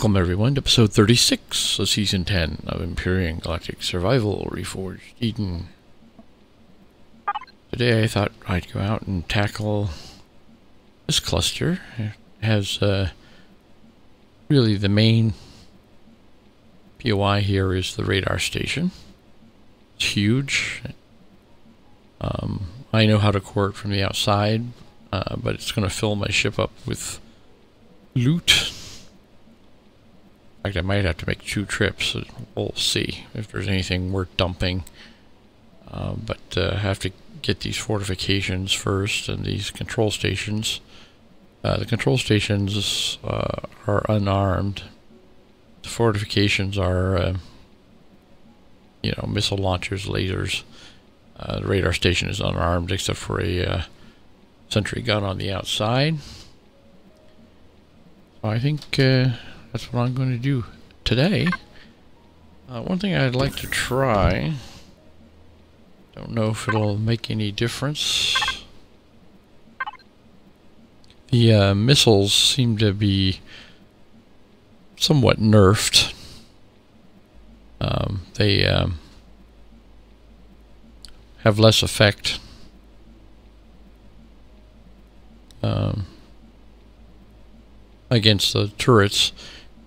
Welcome everyone to episode 36 of season 10 of Empyrion Galactic Survival Reforged Eden. Today I thought I'd go out and tackle this cluster. It has uh, really the main POI here is the radar station. It's huge. Um, I know how to core it from the outside, uh, but it's going to fill my ship up with loot. Fact, I might have to make two trips. We'll see if there's anything worth dumping. Uh, but uh, have to get these fortifications first and these control stations. Uh, the control stations uh, are unarmed. The fortifications are, uh, you know, missile launchers, lasers. Uh, the radar station is unarmed except for a sentry gun on the outside. So I think that's what I'm going to do today. Uh, one thing I'd like to try, don't know if it'll make any difference. The uh, missiles seem to be somewhat nerfed. Um, they um, have less effect. Um, against the turrets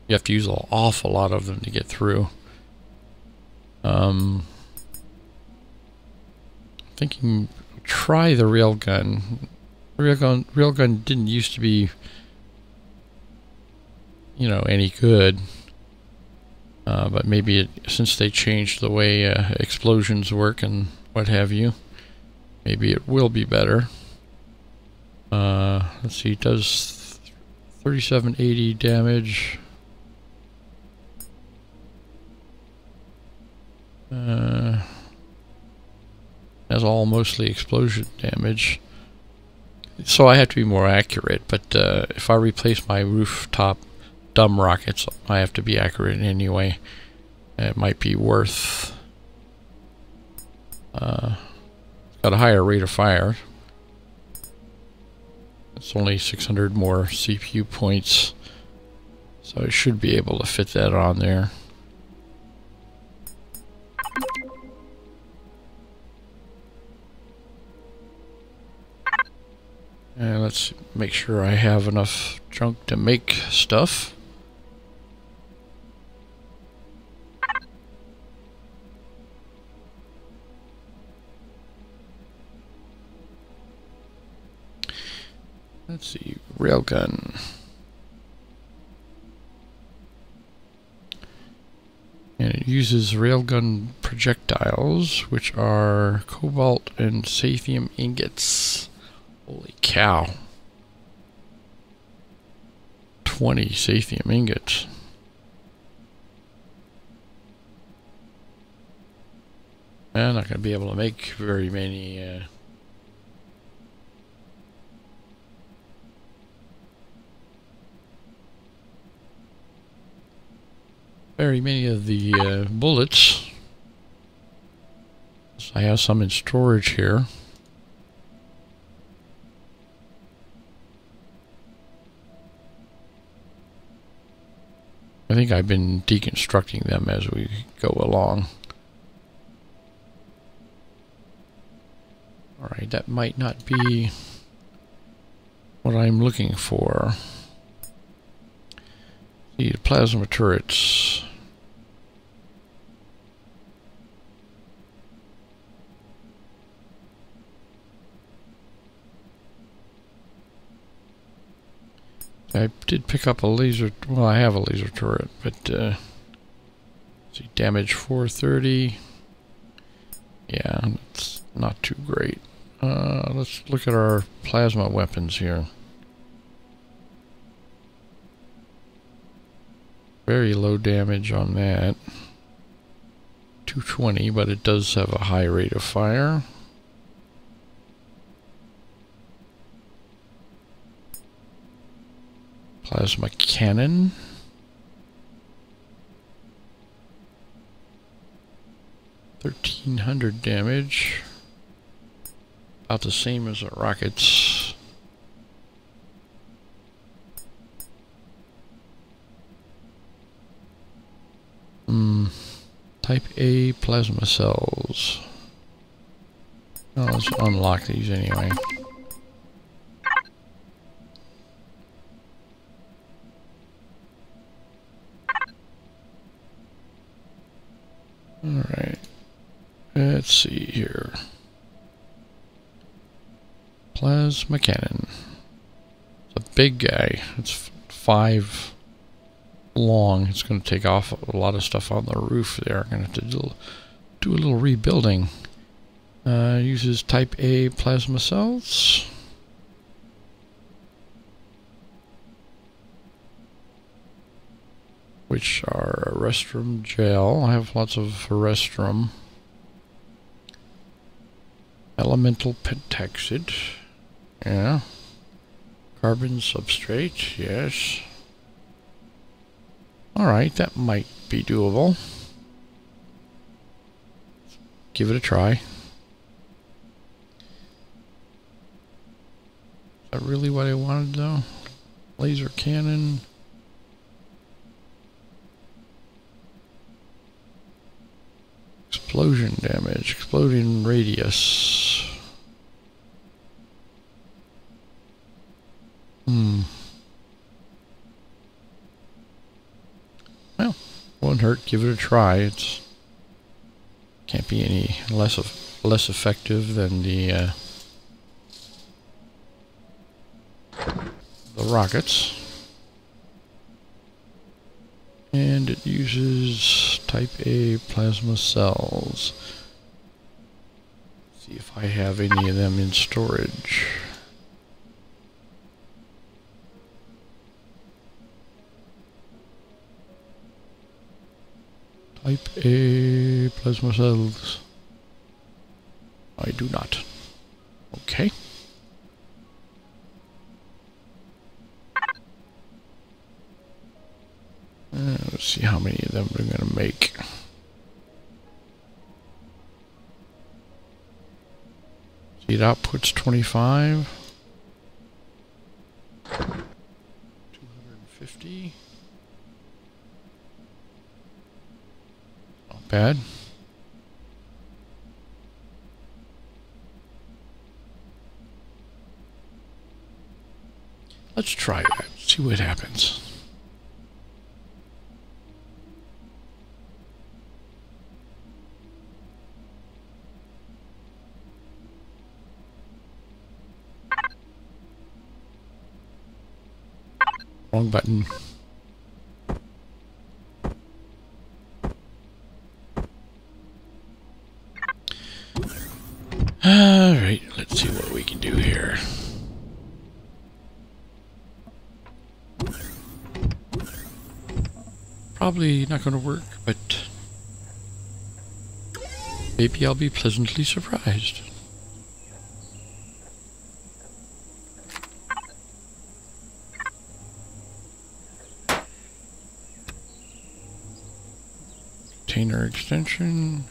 you have to use an awful lot of them to get through. Um, thinking try the railgun. The railgun railgun didn't used to be you know any good. Uh, but maybe it, since they changed the way uh, explosions work and what have you, maybe it will be better. Uh, let's see, it does 3780 damage. Uh, that's all mostly explosion damage. So I have to be more accurate, but uh, if I replace my rooftop dumb rockets, I have to be accurate anyway. It might be worth... Uh, got a higher rate of fire. It's only 600 more CPU points, so I should be able to fit that on there. Let's make sure I have enough junk to make stuff. Let's see, railgun. And it uses railgun projectiles, which are cobalt and sathium ingots. Holy cow. 20 sathium ingots. I'm not going to be able to make very many uh, very many of the uh, bullets. I have some in storage here. I think I've been deconstructing them as we go along. Alright, that might not be what I'm looking for. The plasma turrets. I did pick up a laser, well I have a laser turret, but uh, see damage 430. Yeah, it's not too great. Uh, let's look at our plasma weapons here. Very low damage on that. 220, but it does have a high rate of fire. Plasma cannon. Thirteen hundred damage. About the same as the rockets. Hmm. Type A plasma cells. I'll just unlock these anyway. Alright. Let's see here. Plasma cannon. It's a big guy. It's five long. It's going to take off a lot of stuff on the roof there. Going to have to do, do a little rebuilding. Uh, uses type A plasma cells. Which are Erestrum gel. I have lots of Erestrum. Elemental pentaxid. Yeah. Carbon substrate, yes. Alright, that might be doable. Give it a try. Is that really what I wanted though? Laser cannon. Explosion damage, exploding radius. Hmm. Well, won't hurt. Give it a try. It's can't be any less of less effective than the uh, the rockets. And it uses type A plasma cells. see if I have any of them in storage. Type A plasma cells. I do not. Okay. Uh, let's see how many of them we're going to make. See, it outputs 25. 250. Not bad. Let's try that. See what happens. Wrong button. Alright, let's see what we can do here. Probably not going to work, but maybe I'll be pleasantly surprised. Container extension.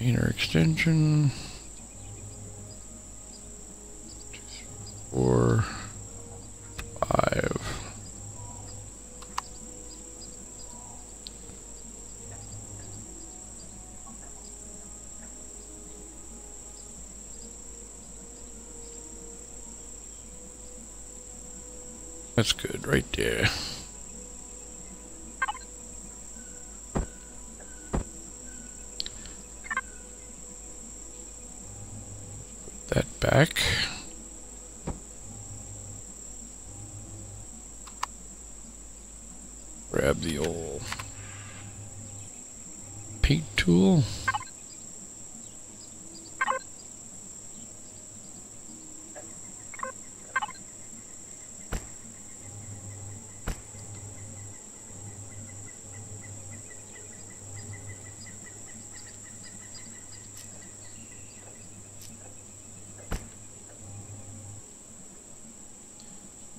Inner extension. Two, three, four, five. That's good right there. Back. Grab the old paint tool.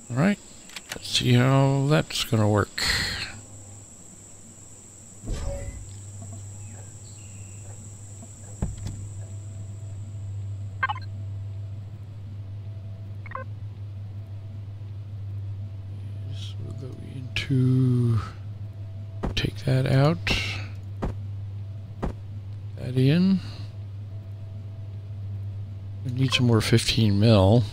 Alright, let's see how that's going to work. So we'll go into take that out. that in. More 15 mil.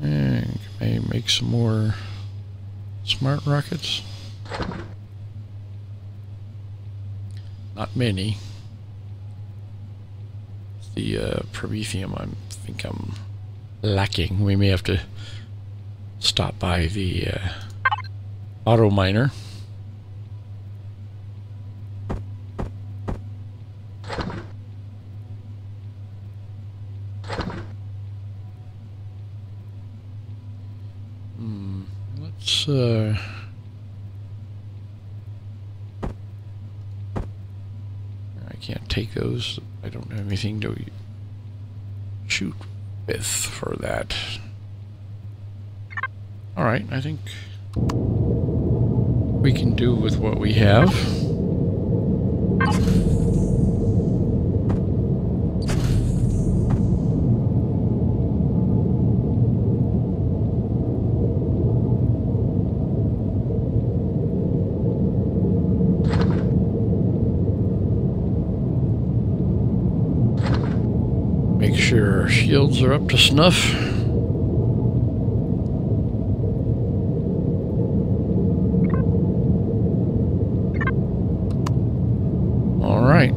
And may make some more smart rockets. Not many. The uh, Promethium I think I'm lacking. We may have to stop by the uh, auto miner. Hmm, let's uh I can't take those. I don't have anything to shoot with for that. Alright, I think we can do with what we have. Make sure our shields are up to snuff. All right.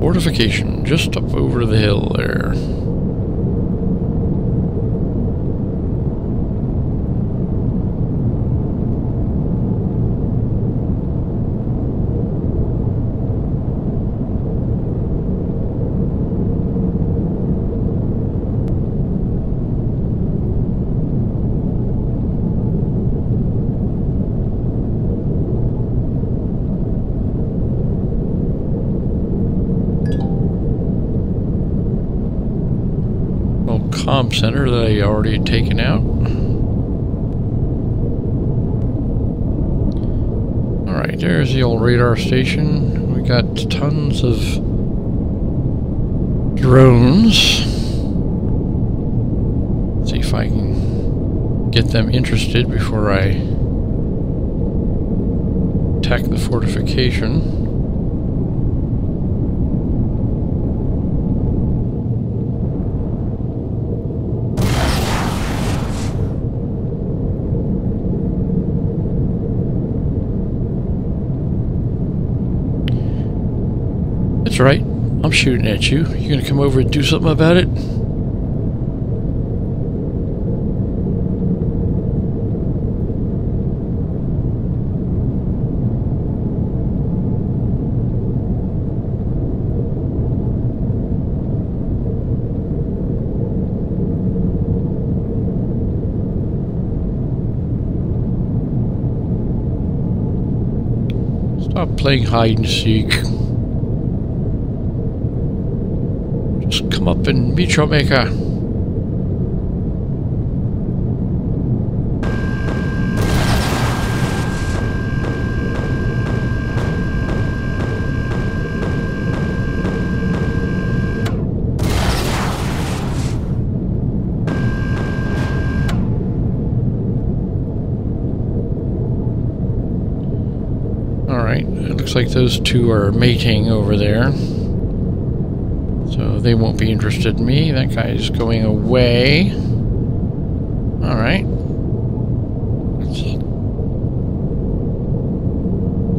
Fortification just up over the hill there. Center that I already taken out. Alright, there's the old radar station. We got tons of drones. See if I can get them interested before I attack the fortification. That's right. I'm shooting at you. You gonna come over and do something about it? Stop playing hide and seek. Just come up in meet your maker. Alright, it looks like those two are mating over there. They won't be interested in me. That guy's going away. Alright.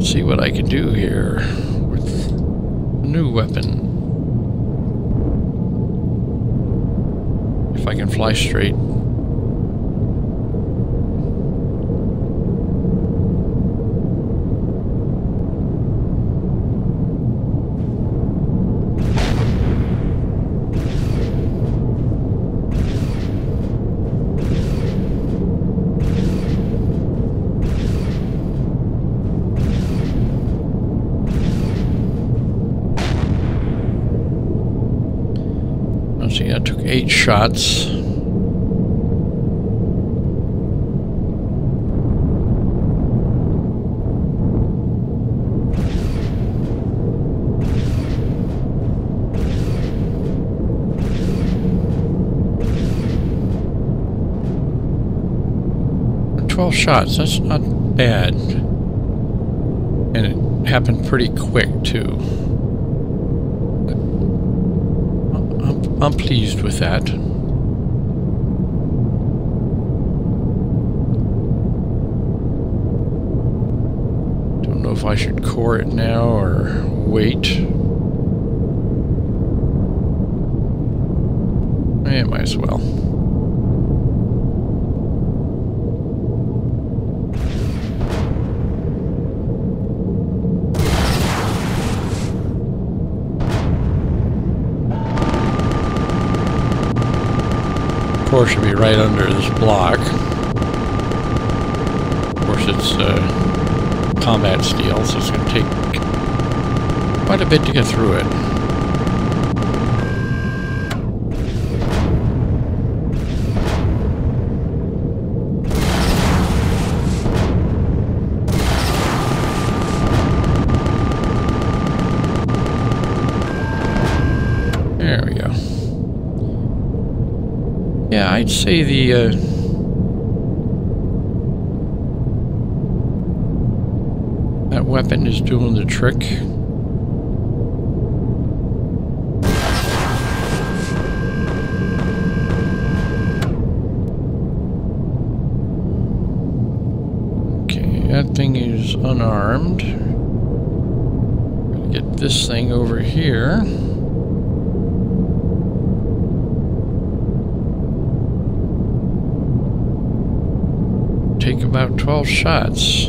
See what I can do here with a new weapon. If I can fly straight. Shots. Twelve shots, that's not bad. And it happened pretty quick too. I'm, I'm pleased with that. Don't know if I should core it now or wait. Yeah, might as well. core should be right under this block. Of course, it's uh, combat steel, so it's going to take quite a bit to get through it. There we go. Yeah, I'd say the, uh, That weapon is doing the trick. Okay, that thing is unarmed. Get this thing over here. take about 12 shots.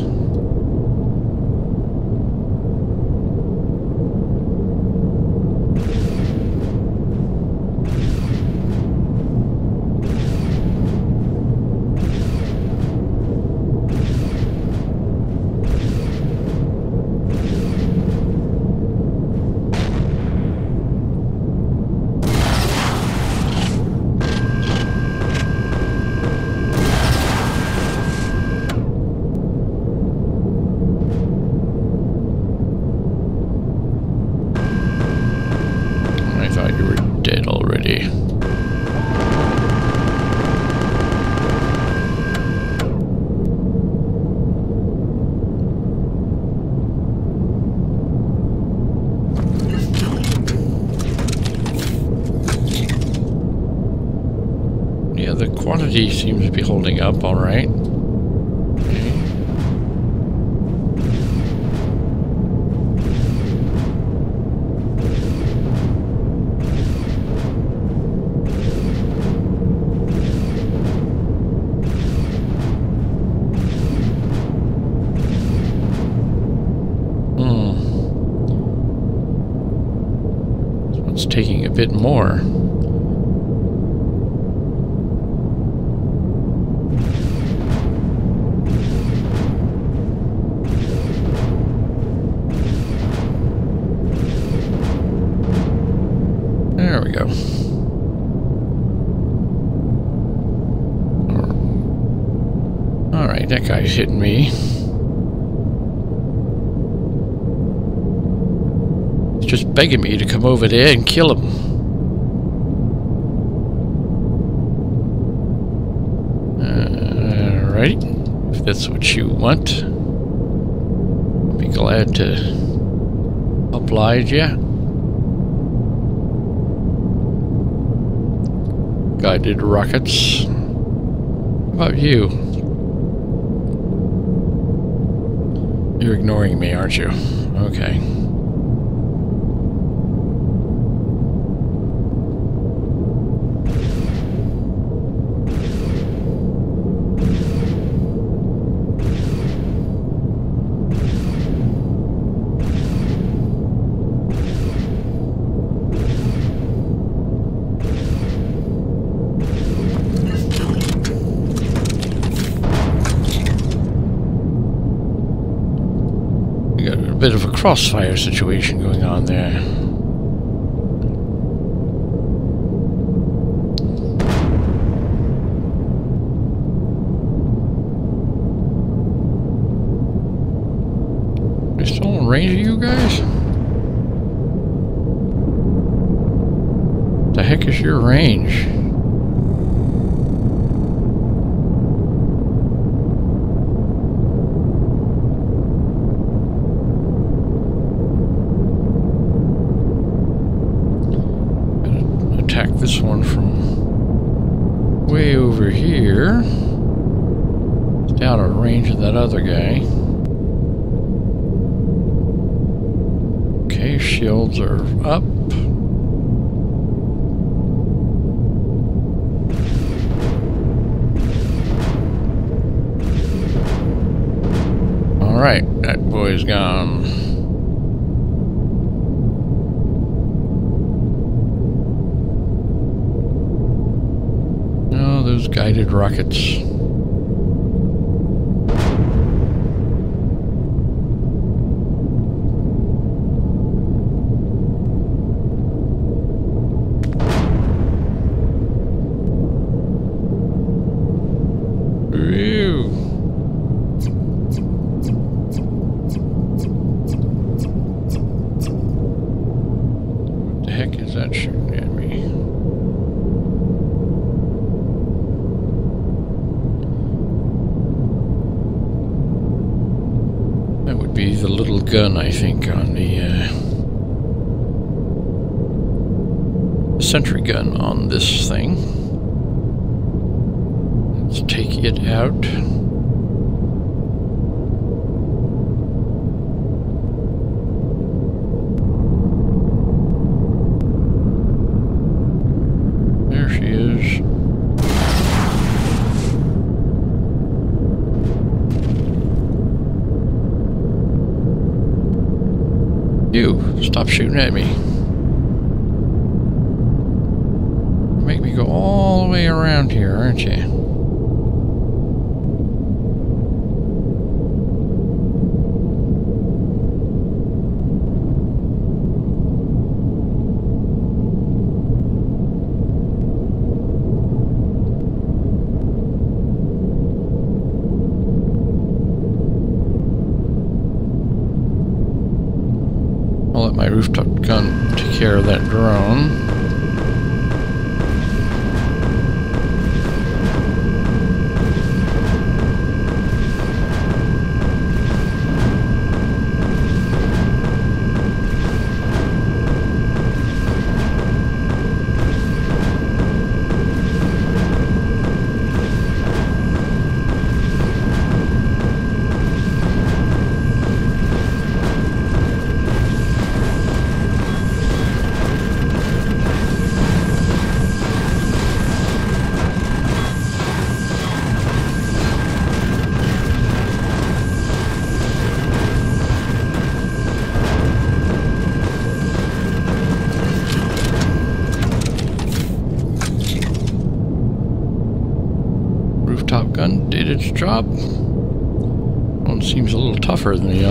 Begging me to come over there and kill him. Alright. If that's what you want. I'll be glad to oblige you. Guided rockets. How about you? You're ignoring me, aren't you? bit of a crossfire situation going on there. There's still in range you? Let my rooftop gun take care of that drone.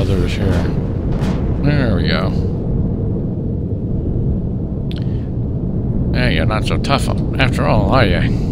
others here. There we go. Hey, you're not so tough after all, are you?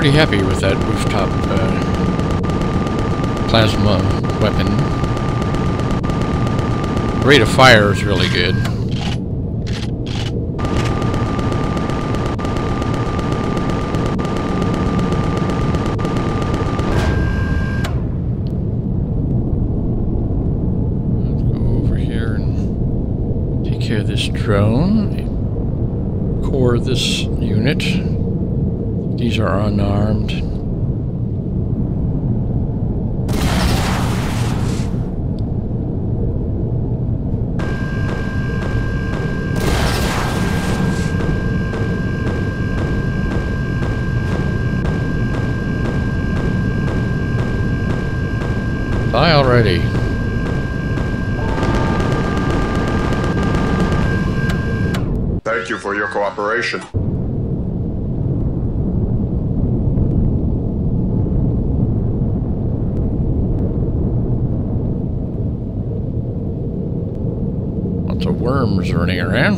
pretty happy with that rooftop uh, plasma weapon. Rate of fire is really good. take care of this drone. Running around.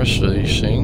Rest of these things.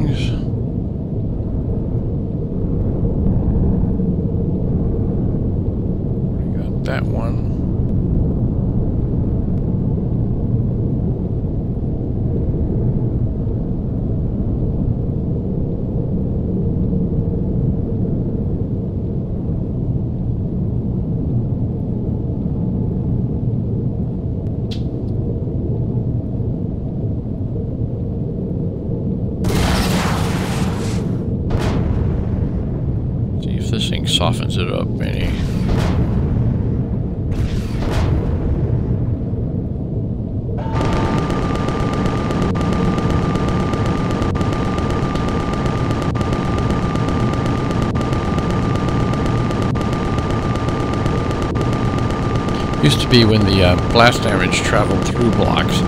To be when the uh, blast damage traveled through blocks,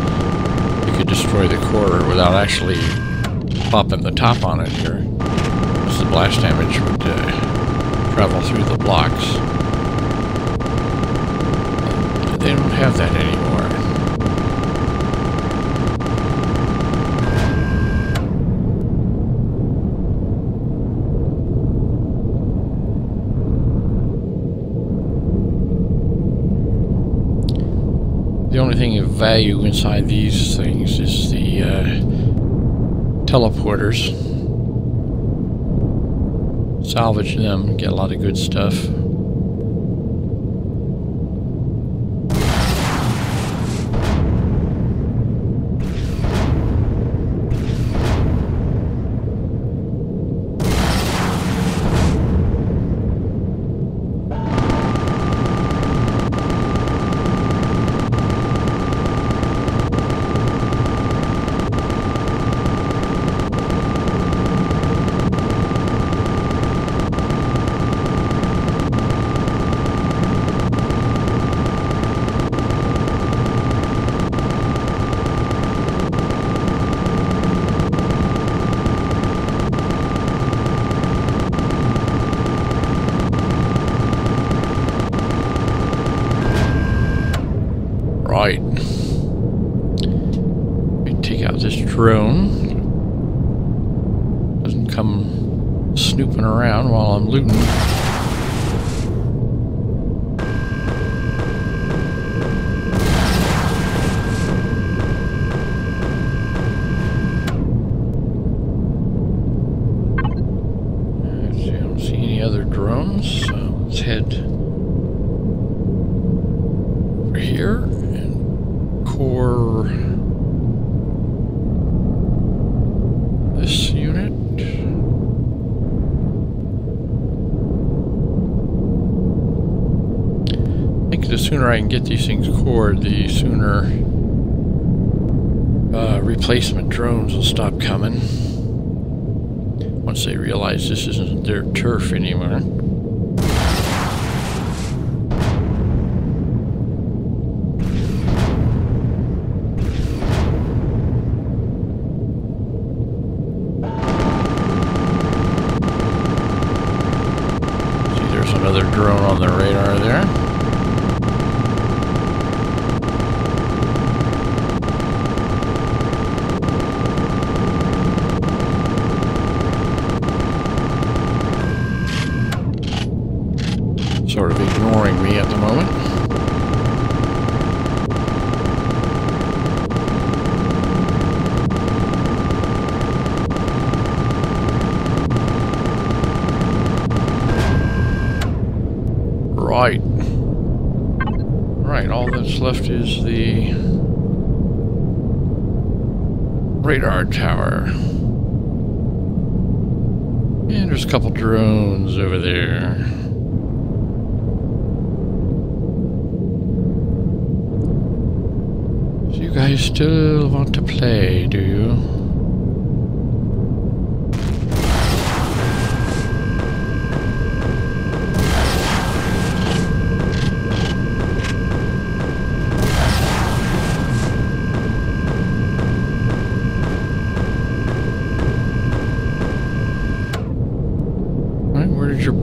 you could destroy the core without actually popping the top on it here. Because the blast damage would uh, travel through the blocks. They don't have that anymore. Value inside these things is the uh, teleporters salvage them, get a lot of good stuff. Left is the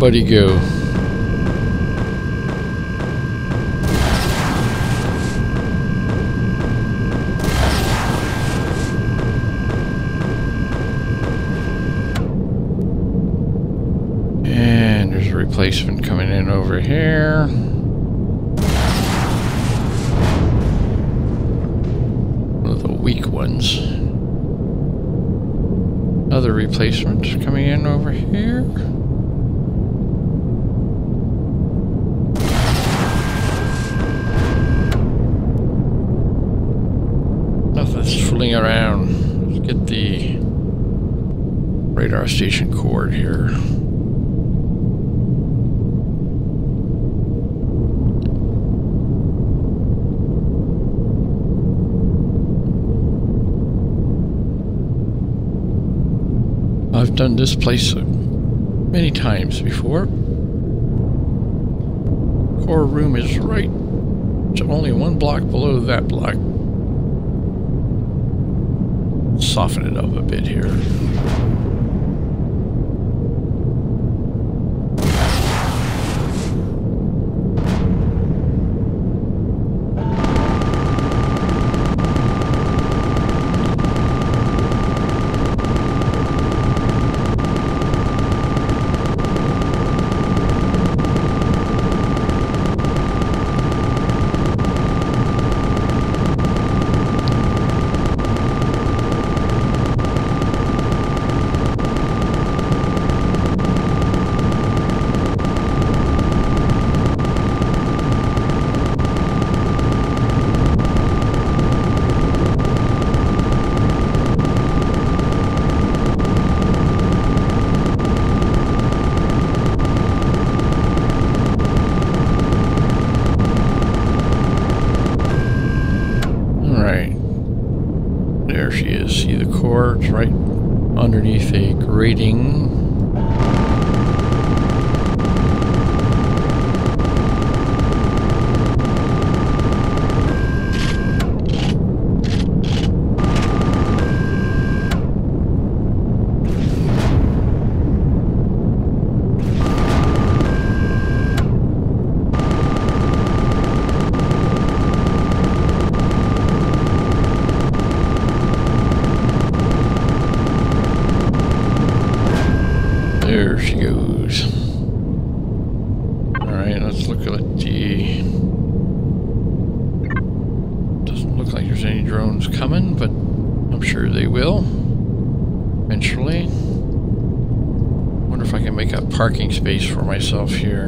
buddy go? Parking space for myself here.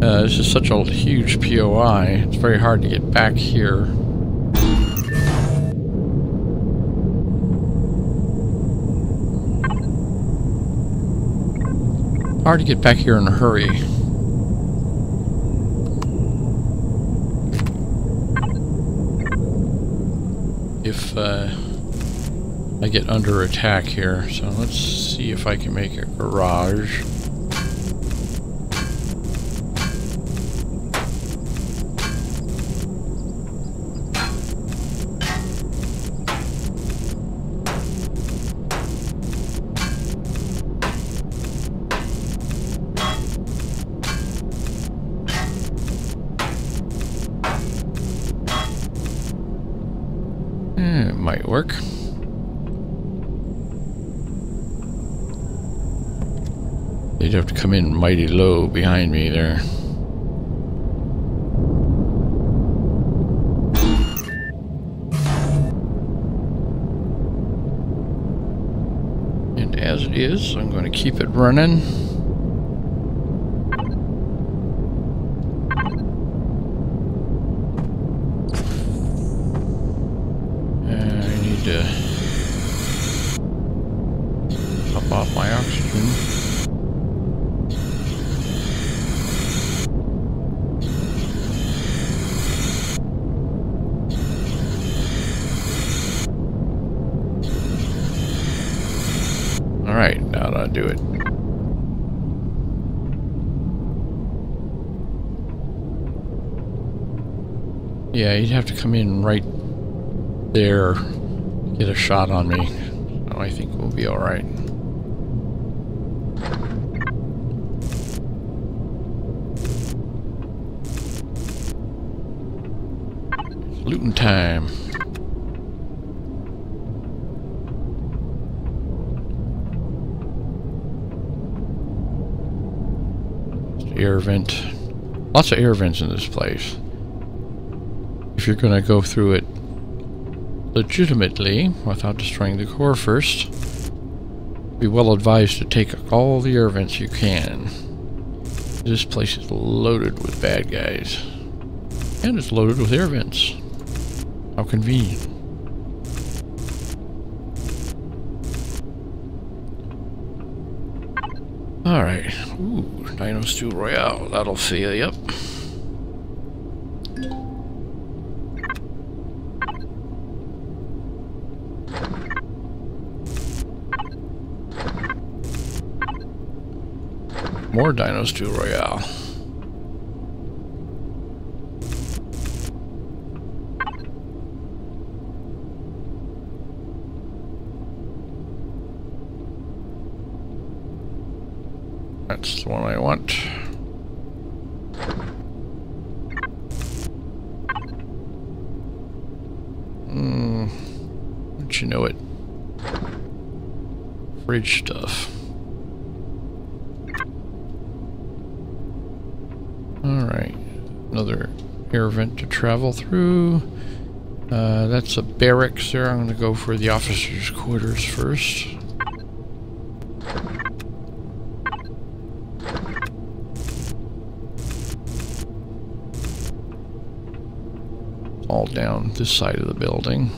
Uh, this is such a huge POI, it's very hard to get back here. Hard to get back here in a hurry. If, uh, I get under attack here. So let's see if I can make a garage. Eh, it might work. You'd have to come in mighty low behind me there. And as it is. I'm going to keep it running. Yeah, you'd have to come in right there, get a shot on me. So I think we'll be alright. Looting time. air vent. Lots of air vents in this place. If you're going to go through it legitimately, without destroying the core first, be well advised to take all the air vents you can. This place is loaded with bad guys. And it's loaded with air vents. How convenient. Alright. Ooh, Dino Stew Royale. That'll fill you up. More Dino Stew Royale. That's the one I want. Hmm. Don't you know it? Fridge stuff. Alright. Another air vent to travel through. Uh, that's a barracks there. I'm going to go for the officer's quarters first. all down this side of the building.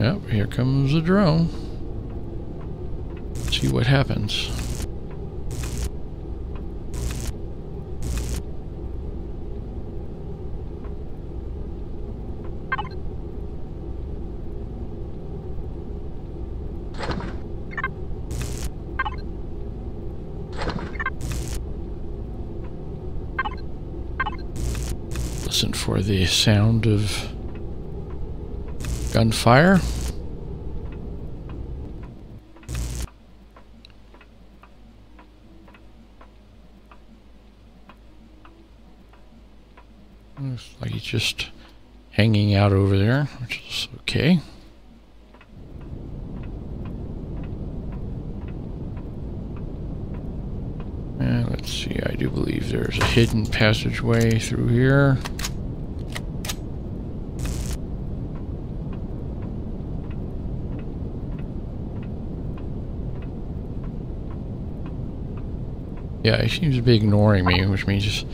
Yep, here comes the drone. See what happens. Listen for the sound of gunfire. Looks like he's just hanging out over there, which is okay. And let's see, I do believe there's a hidden passageway through here. Yeah, he seems to be ignoring me, which means he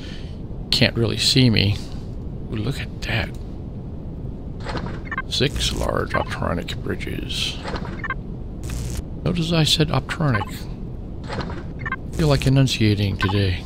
can't really see me. Ooh, look at that. Six large optronic bridges. Notice I said optronic. I feel like enunciating today.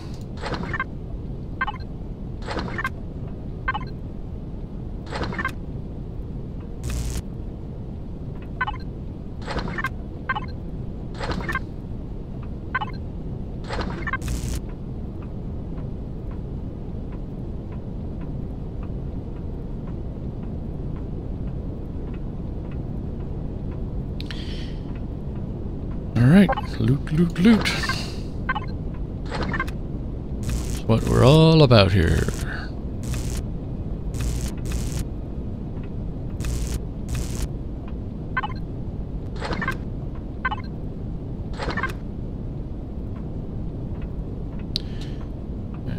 Alright, loot. That's what we're all about here.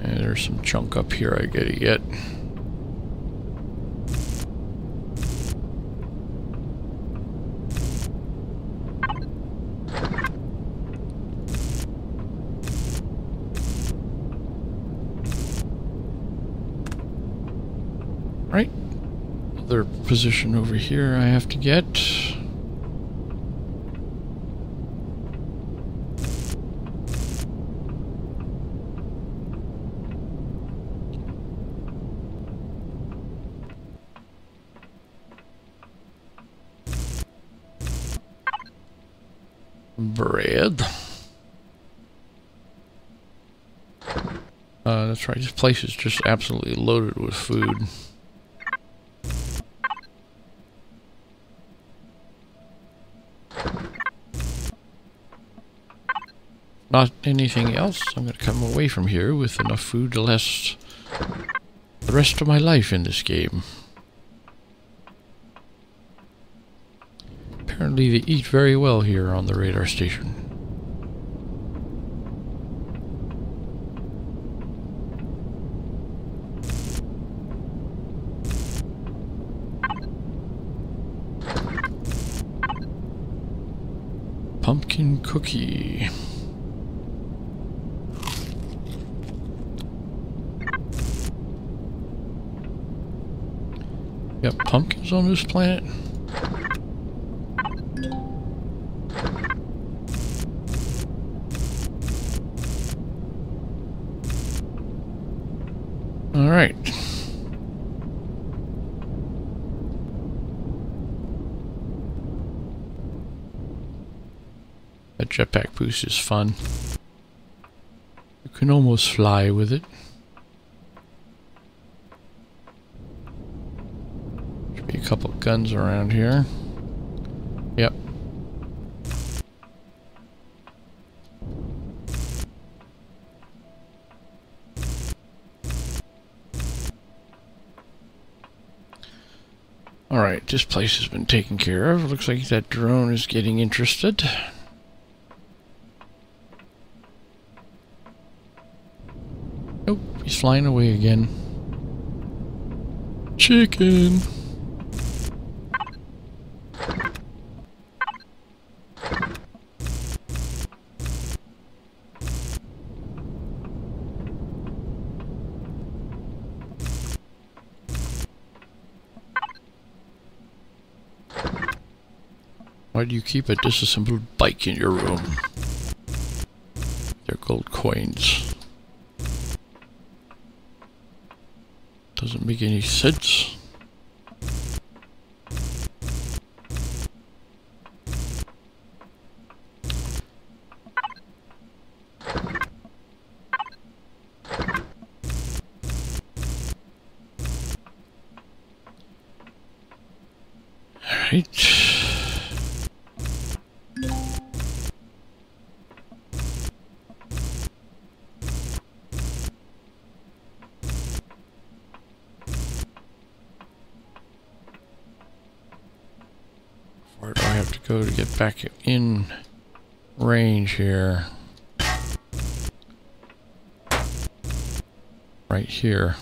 And there's some chunk up here I get it. Right. Other position over here I have to get. bread. Uh, that's right, this place is just absolutely loaded with food. Not anything else, I'm going to come away from here with enough food to last the rest of my life in this game. Apparently they eat very well here on the radar station. Pumpkin cookie. Got pumpkins on this planet? Alright. That jetpack boost is fun. You can almost fly with it. Should be a couple guns around here. Yep. Alright, this place has been taken care of. Looks like that drone is getting interested. Nope, he's flying away again. Chicken! Keep a disassembled bike in your room? They're gold coins. Doesn't make any sense. Range here? Right here.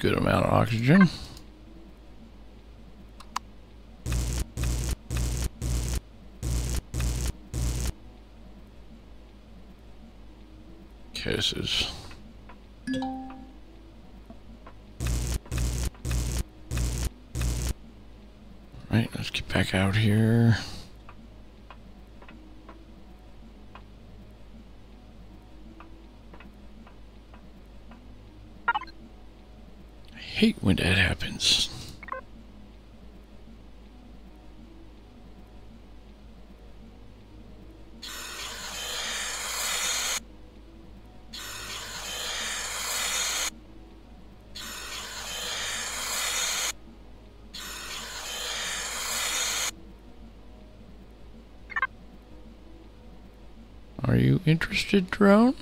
Good amount of oxygen. Is... Right, let's get back out here. Hate when that happens. Are you interested, drone?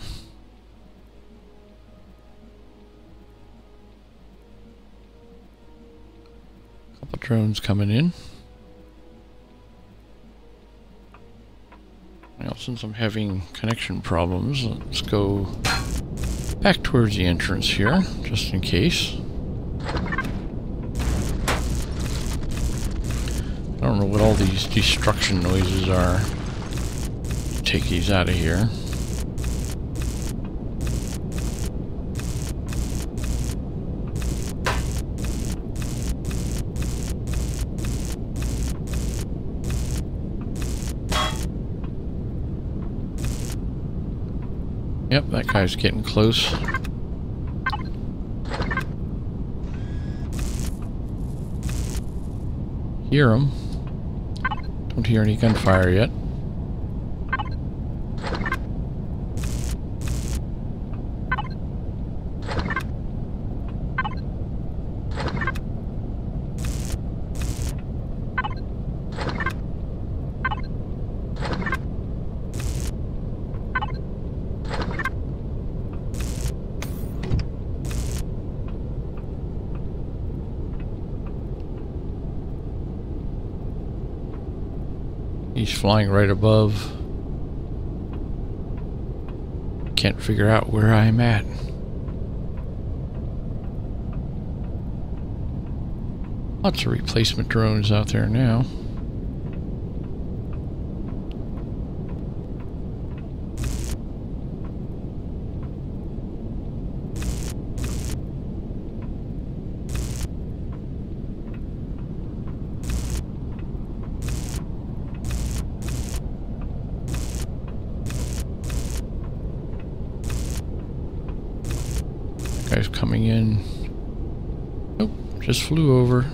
Drones coming in. Well, since I'm having connection problems, let's go back towards the entrance here, just in case. I don't know what all these destruction noises are take these out of here. Yep, that guy's getting close. Hear him. Don't hear any gunfire yet. He's flying right above. Can't figure out where I'm at. Lots of replacement drones out there now. Guy's coming in. Nope, just flew over.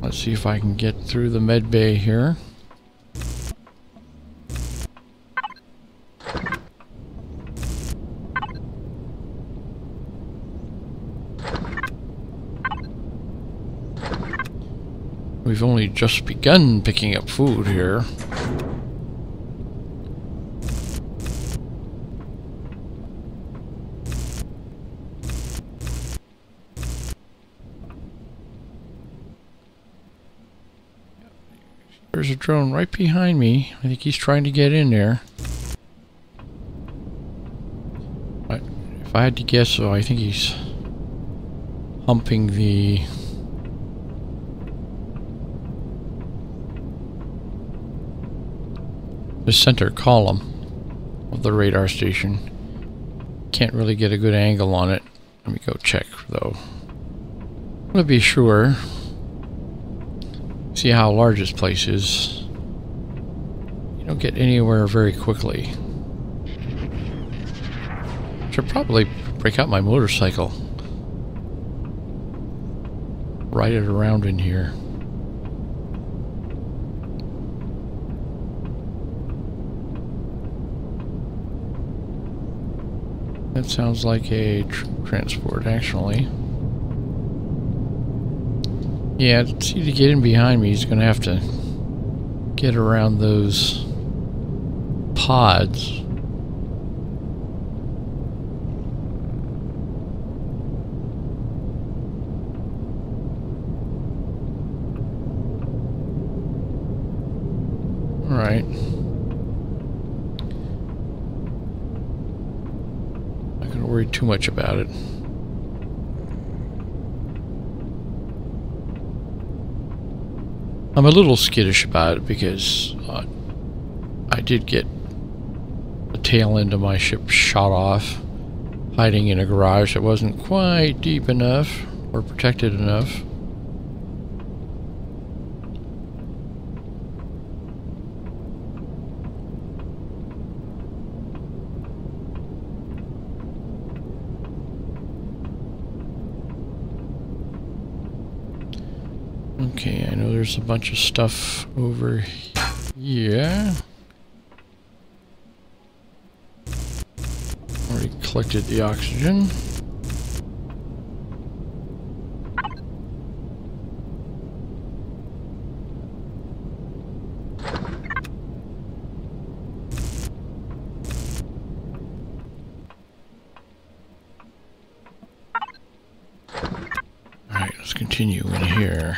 Let's see if I can get through the med bay here. We've only just begun picking up food here. Drone right behind me. I think he's trying to get in there. But if I had to guess, though, I think he's humping the... the center column of the radar station. Can't really get a good angle on it. Let me go check, though. I want to be sure see how large this place is. You don't get anywhere very quickly. Should probably break out my motorcycle. Ride it around in here. That sounds like a tr transport, actually. Yeah, see to get in behind me, he's going to have to get around those pods. Alright. Not going to worry too much about it. I'm a little skittish about it because uh, I did get the tail end of my ship shot off hiding in a garage that wasn't quite deep enough or protected enough. Okay, I know there's a bunch of stuff over here. Already collected the oxygen. Alright, let's continue in here.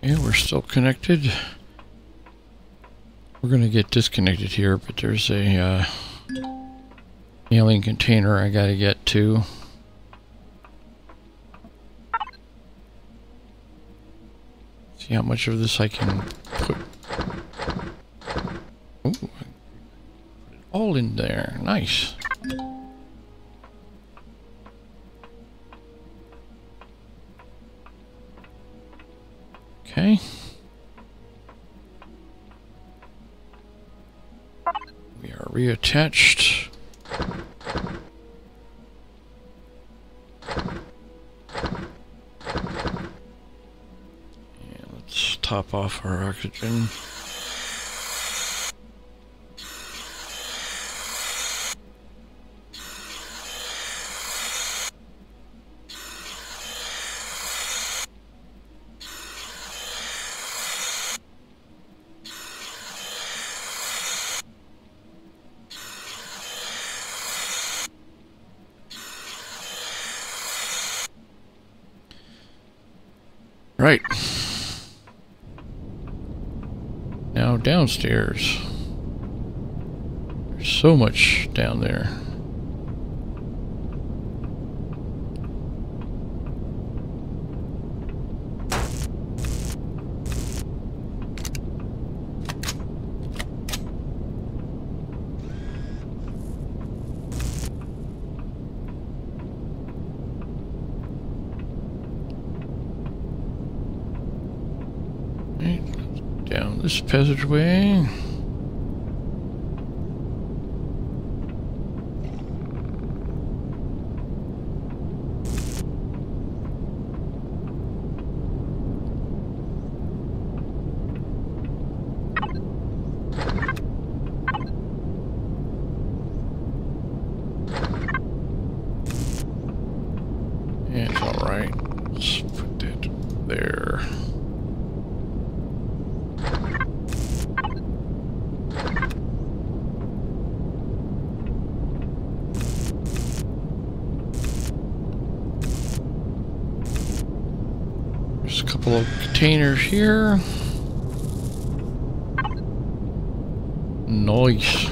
Okay, we're still connected. We're gonna get disconnected here, but there's a uh, alien container I gotta get to. See how much of this I can put. Ooh, all in there. Nice. Reattached. And let's top off our oxygen. Right. Now downstairs. There's so much down there. Right, down this passageway. It's alright. Let's put that there. There's a couple of containers here. Nice.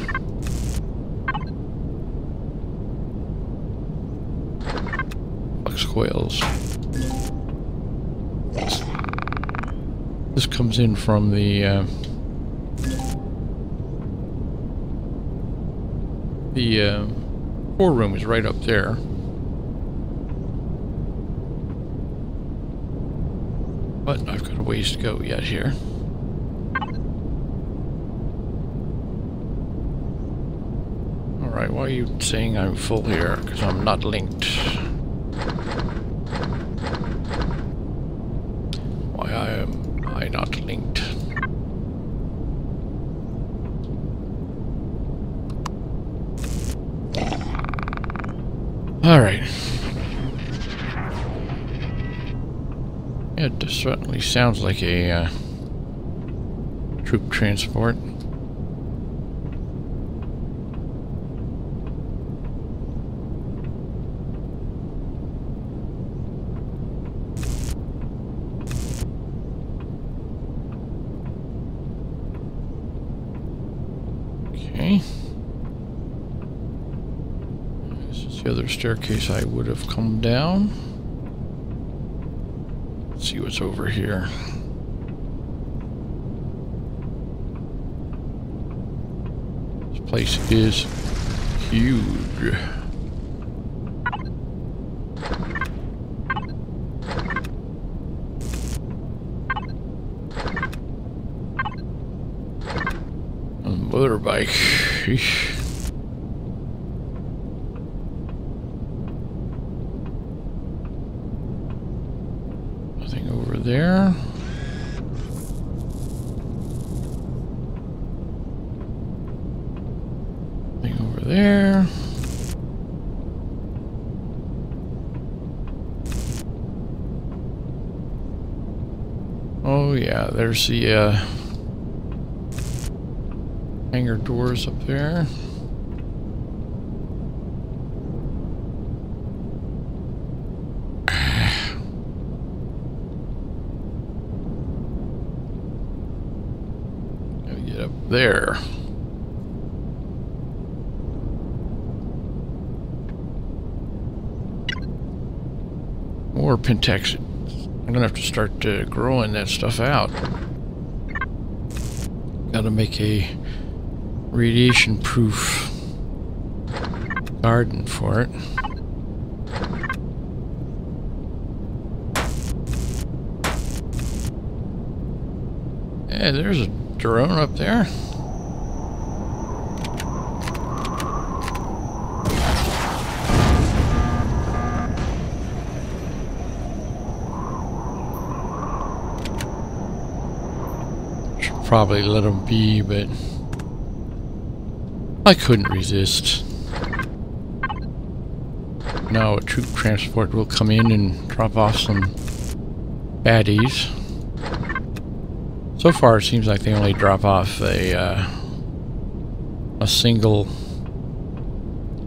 Flux coils. This comes in from the uh, the uh, core room is right up there. But I've got a ways to go yet here. Alright, why are you saying I'm full here? Because I'm not linked. certainly sounds like a uh, troop transport. Okay. This is the other staircase I would have come down. Let's see what's over here. This place is huge. Motorbike. Sheesh. Nothing over there. Nothing over there. Oh yeah, there's the uh, hangar doors up there. Gotta get up there. More Pentex. I'm gonna have to start uh, growing that stuff out. Gotta make a radiation proof garden for it. Yeah, there's a up there. Should probably let them be, but I couldn't resist. Now a troop transport will come in and drop off some baddies. So far, it seems like they only drop off a uh, a single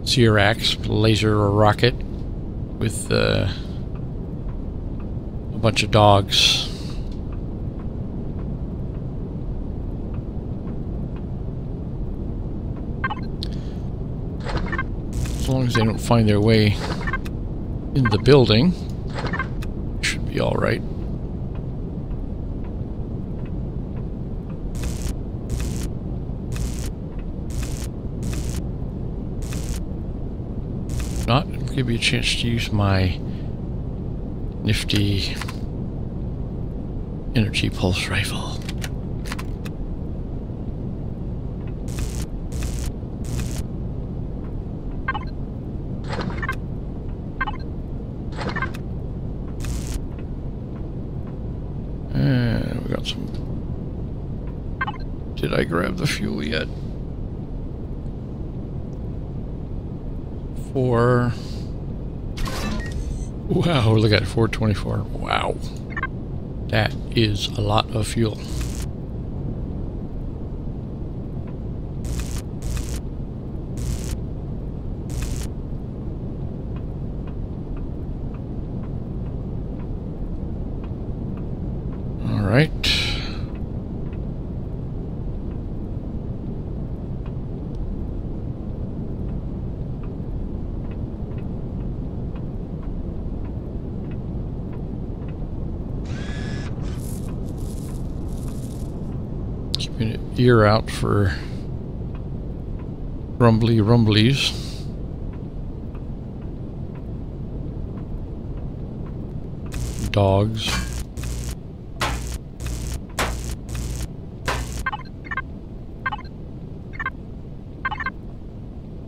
Zirax laser or rocket with uh, a bunch of dogs. As long as they don't find their way in the building, should be all right. not it'll give me a chance to use my nifty energy pulse rifle. And we got some. Did I grab the fuel yet? Four. Wow, look at it, 424. Wow. That is a lot of fuel. All right. Keeping an ear out for rumbly rumblies. Dogs.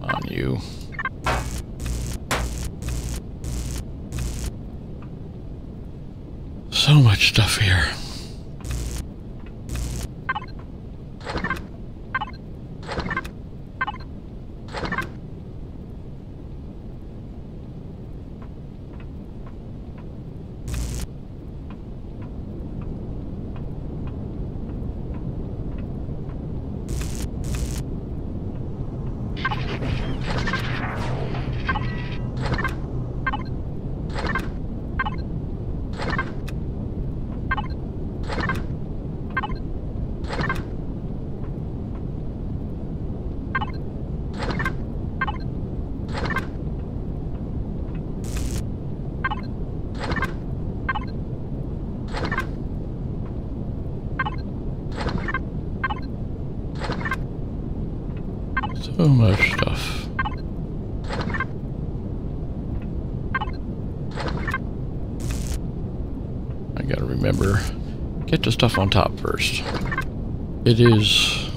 On you. So much stuff here. On top first. It is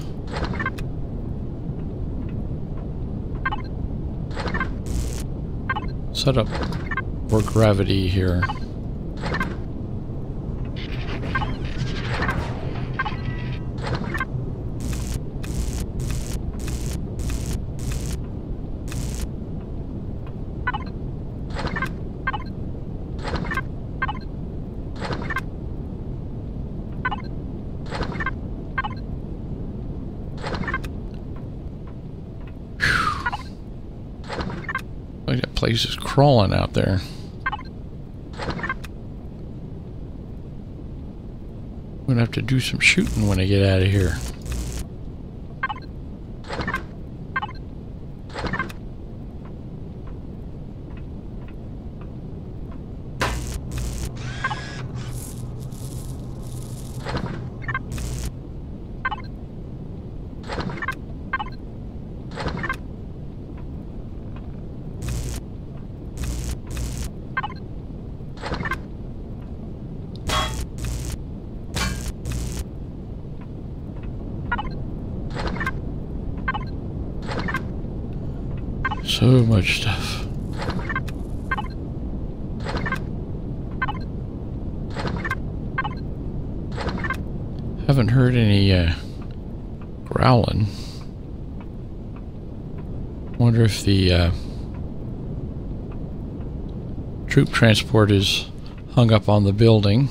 set up for gravity here. Look, that place is crawling out there. I'm gonna have to do some shooting when I get out of here. So much stuff. Haven't heard any uh, growling. Wonder if the uh, troop transport is hung up on the building.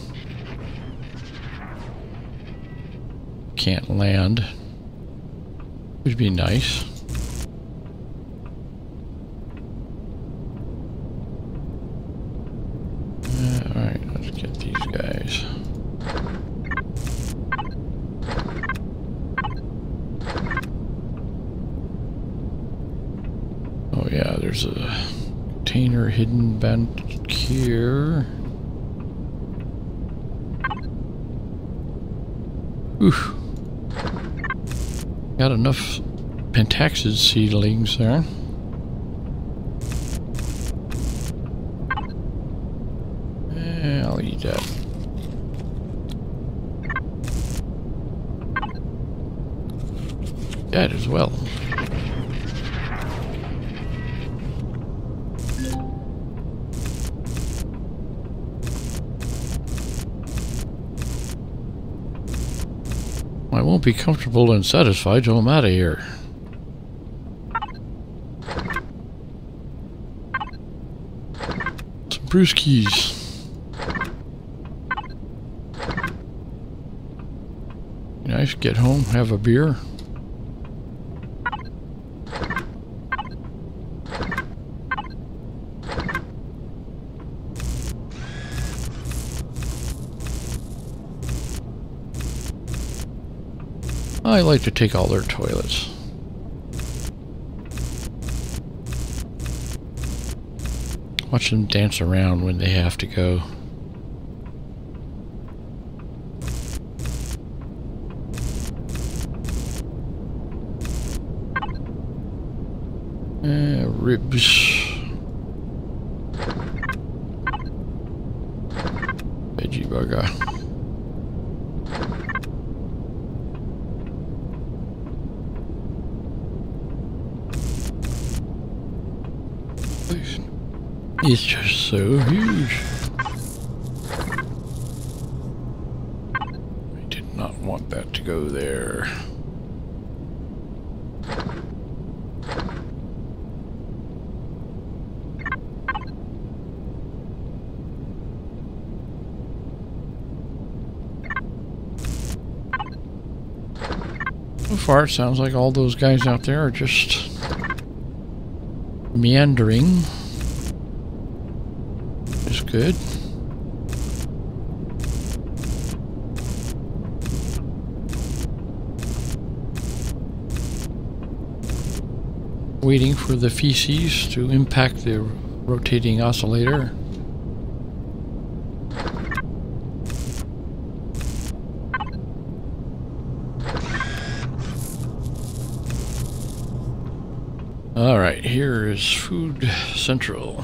Can't land. Would be nice. Uh, Alright, let's get these guys. Oh yeah, there's a container hidden back here. Oof. Got enough pentaxid seedlings there. Be comfortable and satisfied till I'm out of here. Some brewskis. Nice, get home, have a beer. I like to take all their toilets. Watch them dance around when they have to go. Uh, ribs. Veggie burger. It's just so huge. I did not want that to go there. So far, it sounds like all those guys out there are just meandering. Is good. Waiting for the feces to impact the rotating oscillator. All right, here is Food Central.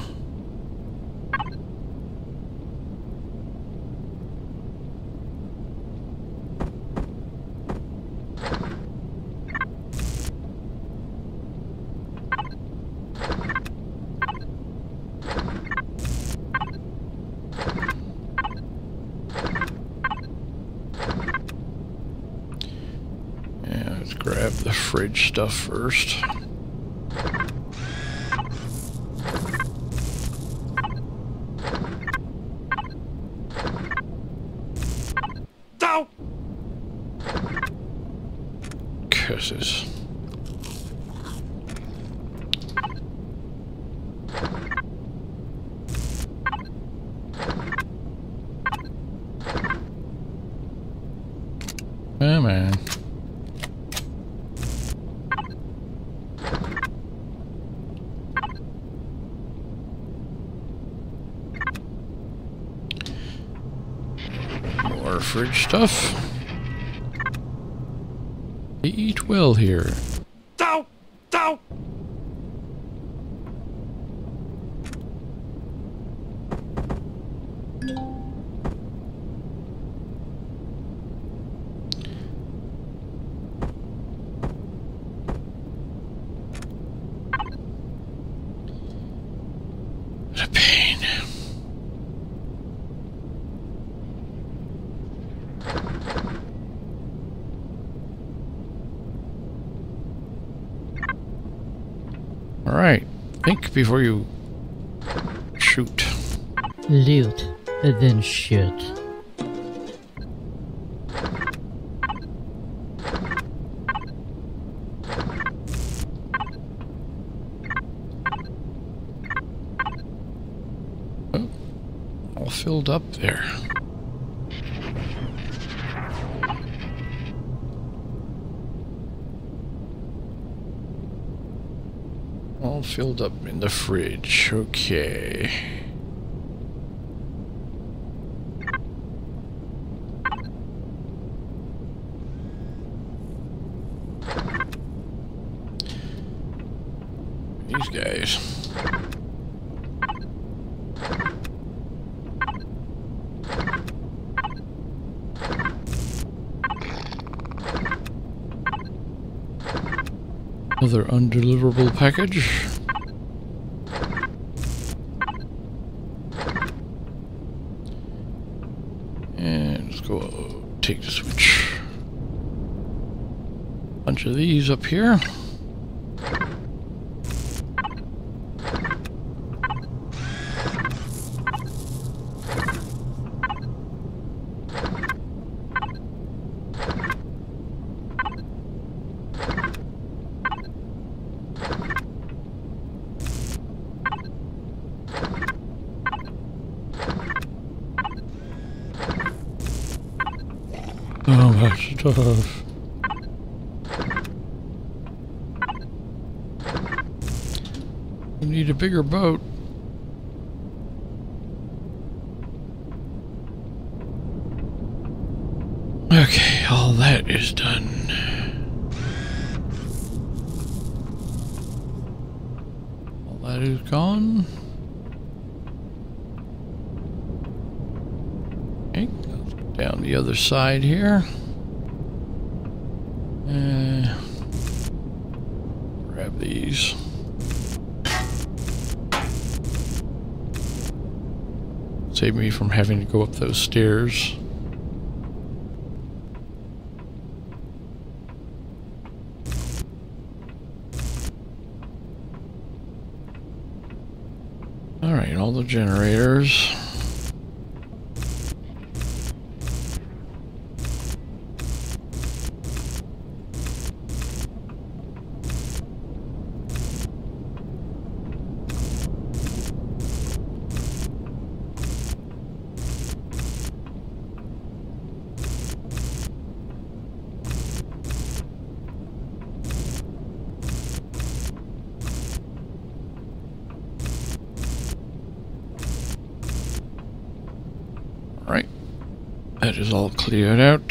Yeah, let's grab the fridge stuff first. Ow! Curses. Oh man. More fridge stuff. They eat well here. Ow! Ow! What a pain. All right. Before you shoot. Loot, then shoot. All filled up there. All filled up in the fridge. Okay. These guys. Another undeliverable package. And let's go take the switch. Bunch of these up here. Oh my stuff. We need a bigger boat. Okay, all that is done. All that is gone. Okay, down the other side here. Uh, grab these. Save me from having to go up those stairs. Alright, all the generators. Right. That is all cleared out.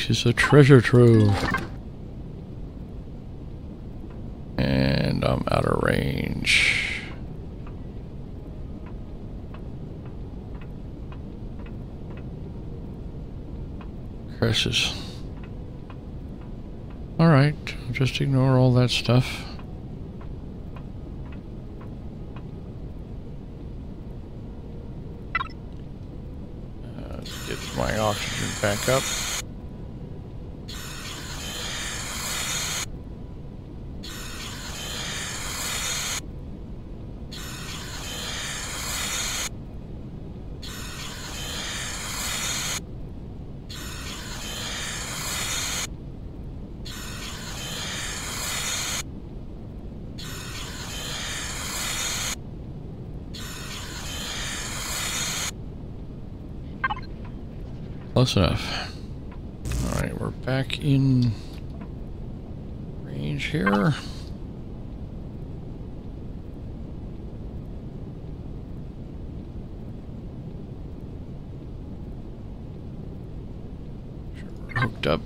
Place is a treasure trove. And I'm out of range. Curses. Alright, just ignore all that stuff. Uh, get my oxygen back up. Enough. Alright, we're back in range here. Sure we're hooked up.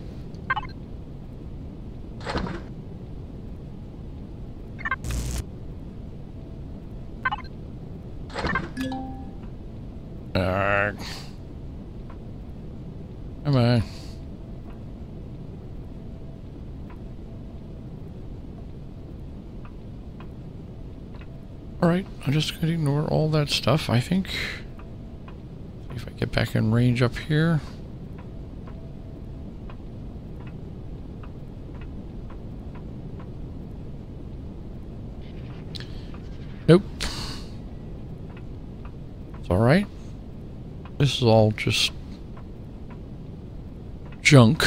Arrgh. Come on. Alright, I'm just going to ignore all that stuff, I think. See if I get back in range up here. Nope. It's alright. This is all just junk.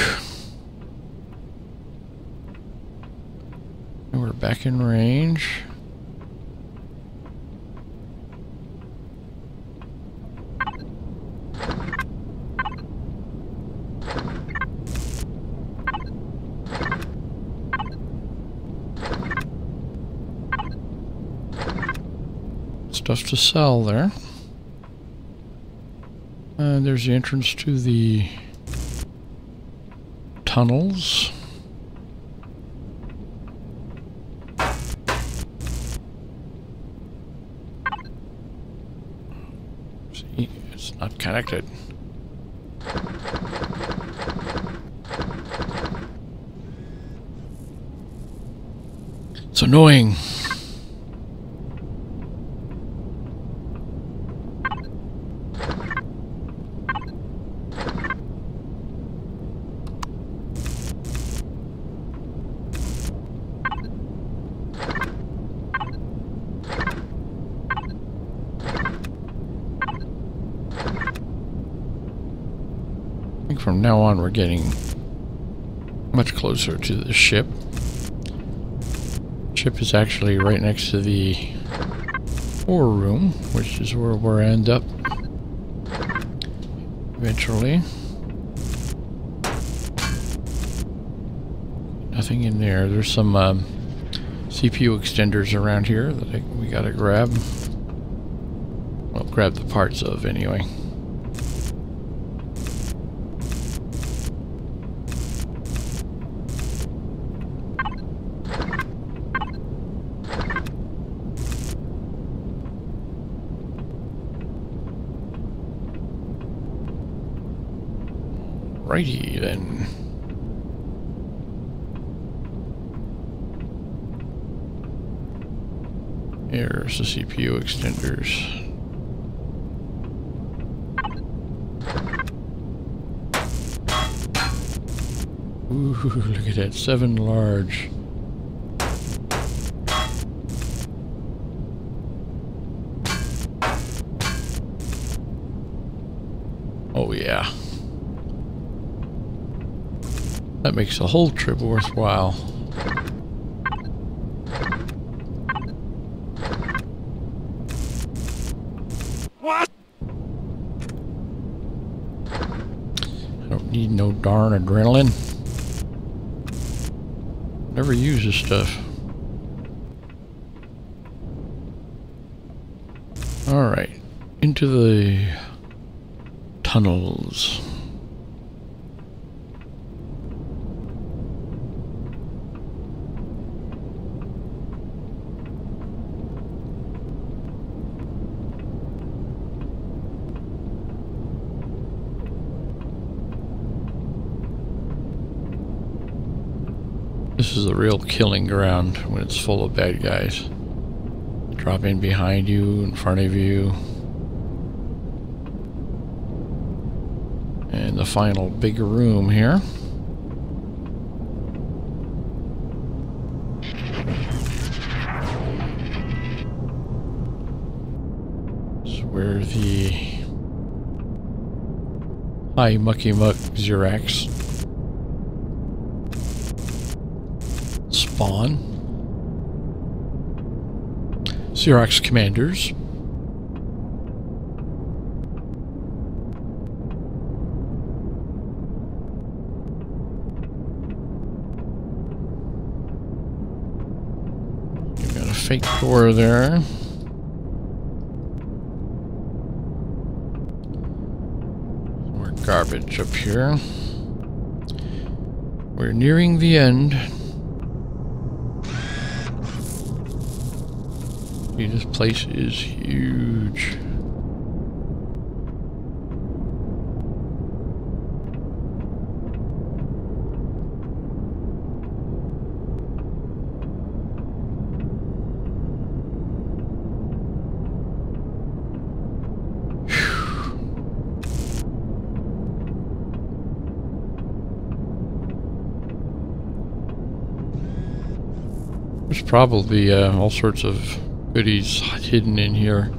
And we're back in range. Stuff to sell there. And there's the entrance to the tunnels. See, it's not connected. It's annoying. I think from now on we're getting much closer to the ship. Ship is actually right next to the war room, which is where we'll end up eventually. Nothing in there. There's some um, CPU extenders around here that I, we gotta grab. Well, grab the parts of anyway. Righty then. Here's the CPU extenders. Ooh, look at that, seven large. Oh yeah. That makes the whole trip worthwhile. What? I don't need no darn adrenaline. Never use this stuff. Alright. Into the tunnels. This is a real killing ground when it's full of bad guys. Drop in behind you, in front of you. And the final big room here. Where the high Mucky Muck Zirax spawn. Zirax commanders. You got a fake door there. More garbage up here. We're nearing the end. This place is huge. There's probably uh, all sorts of goodies hidden in here.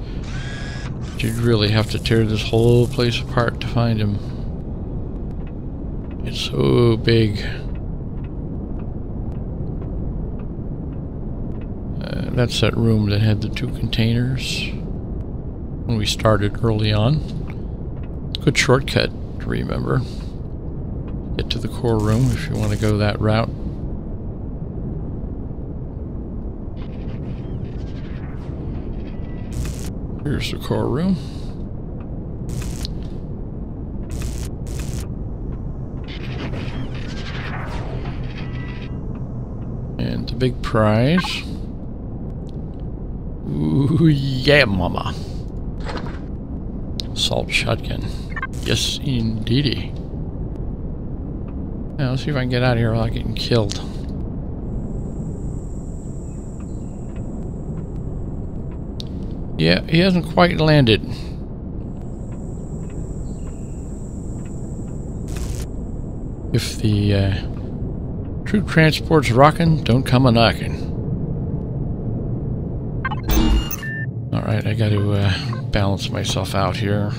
You'd really have to tear this whole place apart to find him. It's so big. Uh, that's that room that had the two containers when we started early on. Good shortcut to remember. Get to the core room if you want to go that route. Here's the core room. And the big prize. Ooh, yeah, mama. Salt shotgun. Yes, indeedy. Now, let's see if I can get out of here without getting killed. Yeah, he hasn't quite landed. If the uh, troop transport's rocking, don't come a knocking. Alright, I gotta uh, balance myself out here.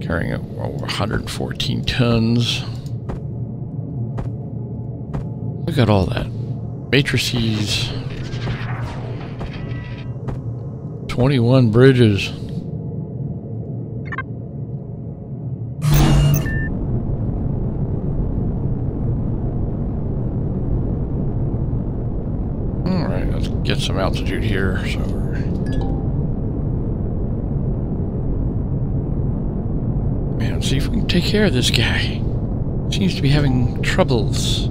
Carrying over 114 tons. At all that. Matrices. 21 bridges. Alright, let's get some altitude here. So Man, see if we can take care of this guy. Seems to be having troubles.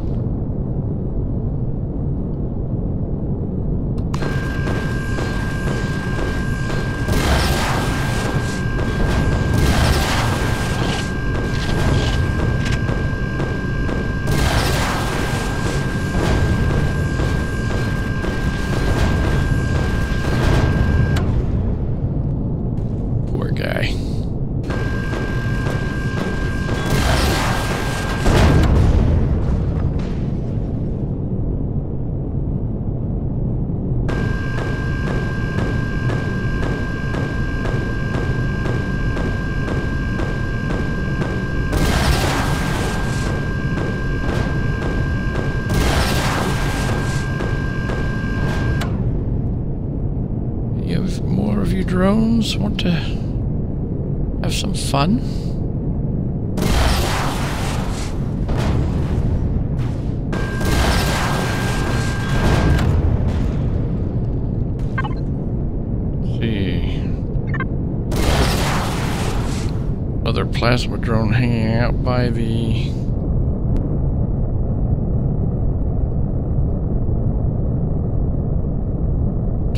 Plasma drone hanging out by the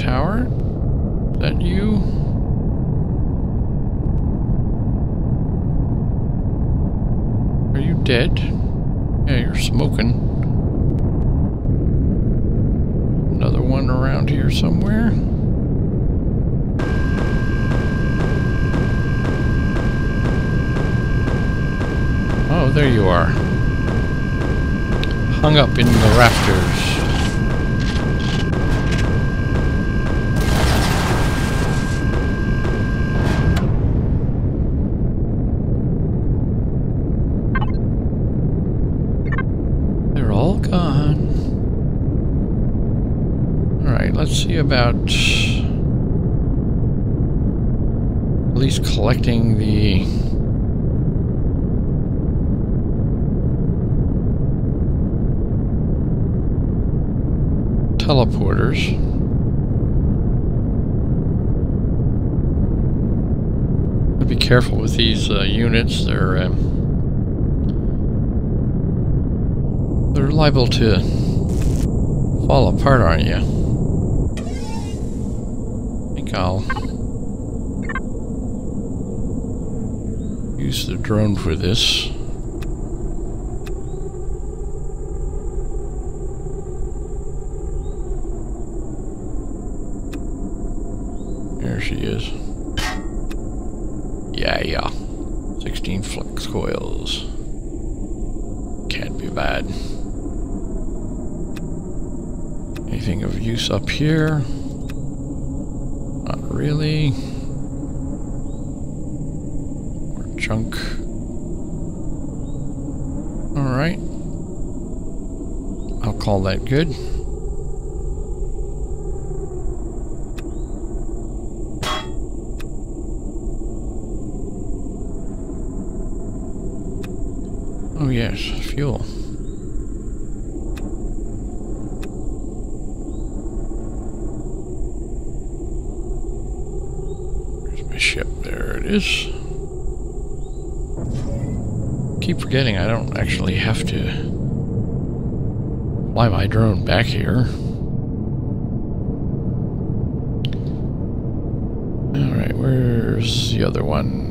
tower. Is that you? dead. Yeah, you're smoking. Another one around here somewhere. Oh, there you are. Hung up in the rafters. They're all gone. Alright, let's see about at least collecting the teleporters. Be careful with these uh, units. They're um, they're liable to fall apart on you. I think I'll use the drone for this. There she is. Yeah, yeah. 16 flex coils. Can't be bad. Anything of use up here? Not really. More junk. Alright. I'll call that good. Oh yes, fuel. There's my ship. There it is. Keep forgetting I don't actually have to fly my drone back here. Alright, where's the other one?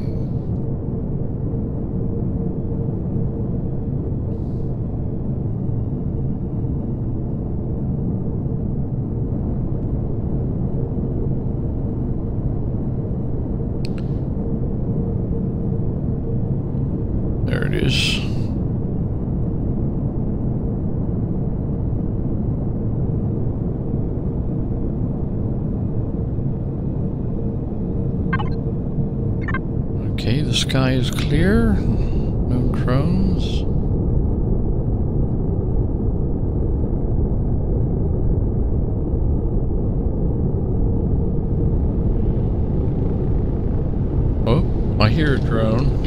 There it is. Okay, the sky is clear. No drones. Oh, I hear a drone.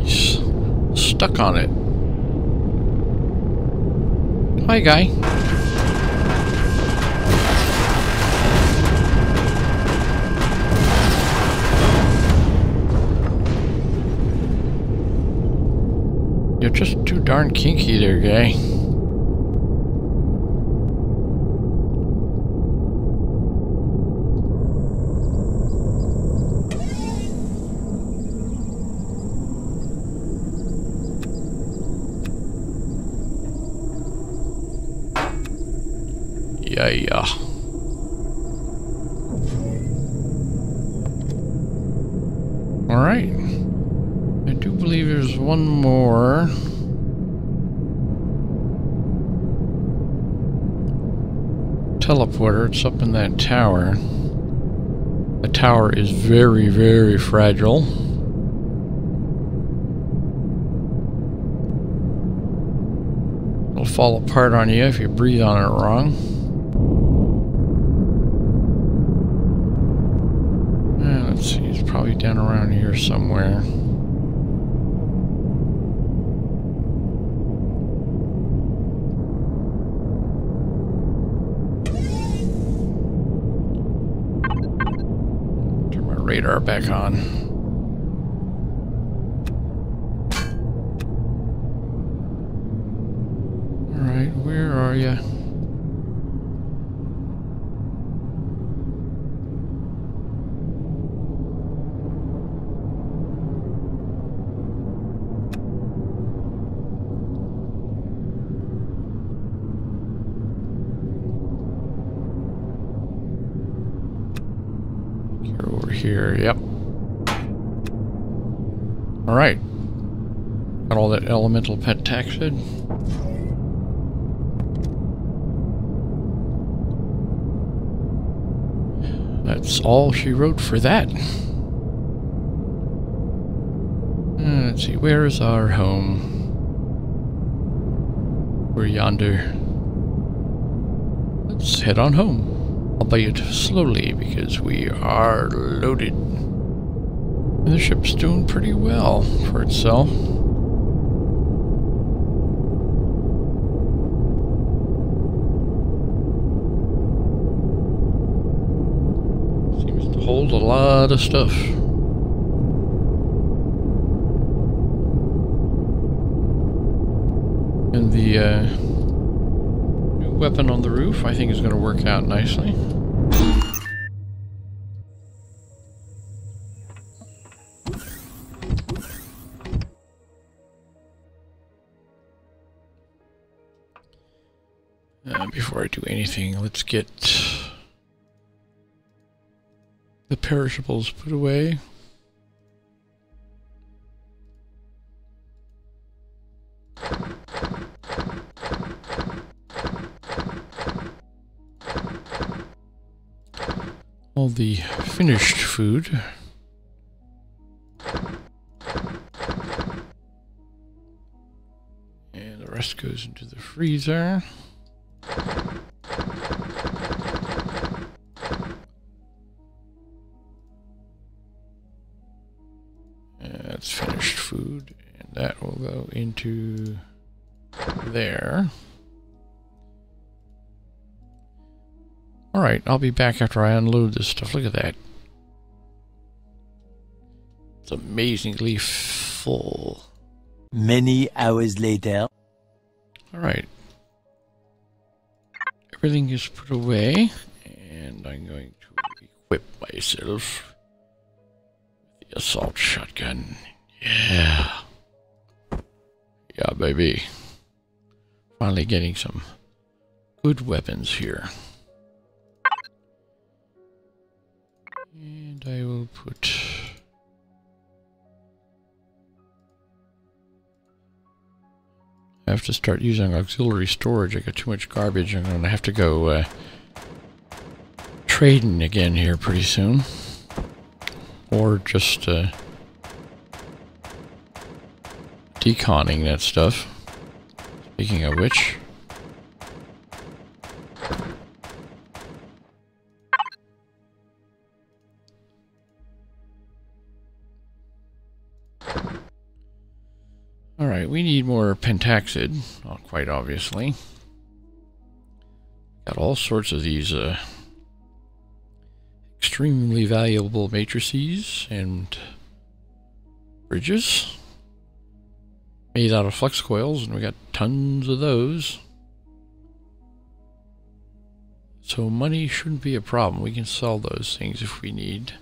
He's stuck on it. Hi, guy. You're just too darn kinky there, guy. Yeah, yeah. All right. I do believe there's one more. Teleporter. It's up in tower. The tower is very, very fragile. It'll fall apart on you if you breathe on it wrong. Uh, let's see, it's probably down around here somewhere. Turn my radar back on. Alright, where are you? Here yep. Alright. Got all that elemental pentaxid. That's all she wrote for that. Uh, let's see, where is our home? We're yonder. Let's head on home. Albeit slowly, because we are loaded. And the ship's doing pretty well for itself. Seems to hold a lot of stuff. And the uh, weapon on the roof, I think, is going to work out nicely. Uh, before I do anything, let's get the perishables put away. All the finished food. And the rest goes into the freezer. That's finished food, and that will go into there. Alright, I'll be back after I unload this stuff. Look at that. It's amazingly full. Many hours later. Alright. Everything is put away, and I'm going to equip myself with the assault shotgun. Yeah. Yeah, baby. Finally getting some good weapons here. And I will put... I have to start using auxiliary storage. I got too much garbage. I'm going to have to go uh, trading again here pretty soon. Or just uh, deconning that stuff. Speaking of which... Alright, we need more pentaxid, not quite obviously. Got all sorts of these uh, extremely valuable matrices and bridges made out of flux coils, and we got tons of those. So money shouldn't be a problem. We can sell those things if we need.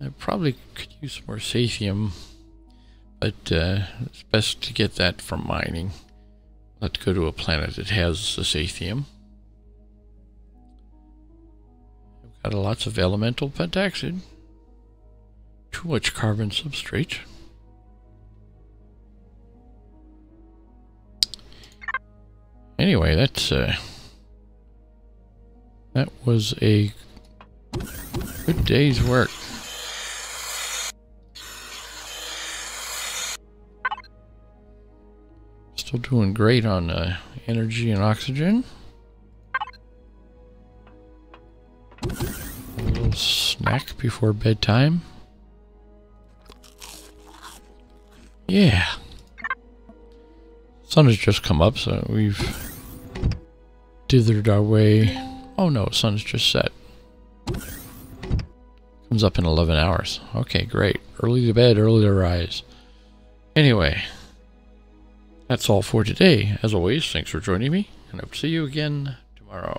I probably could use more Sathium but uh, it's best to get that from mining. Let's go to a planet that has the Sathium. I've got lots of elemental pentaxid. Too much carbon substrate. Anyway, that's uh, that was a good day's work. Still doing great on uh, energy and oxygen. A little snack before bedtime. Yeah. Sun has just come up, so we've dithered our way. Oh no, sun's just set. Comes up in 11 hours. Okay, great. Early to bed, early to rise. Anyway. That's all for today. As always, thanks for joining me, and I hope to see you again tomorrow.